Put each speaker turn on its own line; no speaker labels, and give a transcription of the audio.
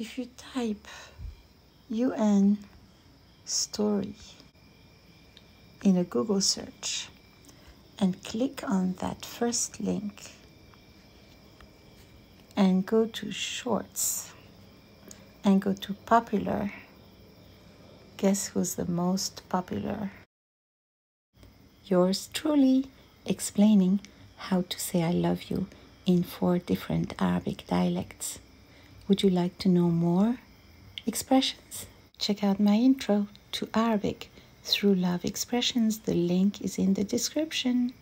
if you type UN story in a Google search and click on that first link and go to shorts and go to popular, guess who's the most popular? Yours truly explaining how to say I love you in four different Arabic dialects. Would you like to know more expressions? Check out my intro to Arabic through love expressions. The link is in the description.